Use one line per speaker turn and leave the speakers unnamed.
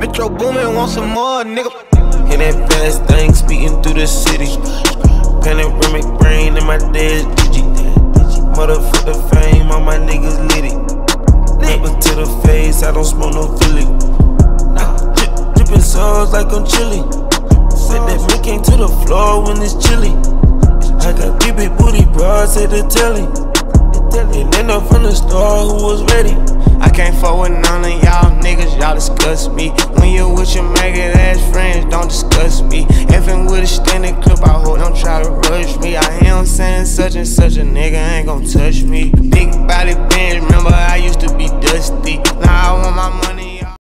Metro Boomin, want some more, nigga.
Hear that fast thing speeding through the city. Panoramic brain in my dad's digi. Motherfucker fame, all my niggas litty. Never to the face, I don't smoke no Philly. Drip, dripping sauce like I'm chilly. Said that me came to the floor when it's chilly. I got three big booty bras at the telly. And then up from the store who was ready.
I can't fuck with none of y'all y'all discuss me. When you with your maggot ass friends, don't discuss me. Effing with a standing clip, I hope don't try to rush me. I hear him saying such and such a nigga ain't gon' touch me.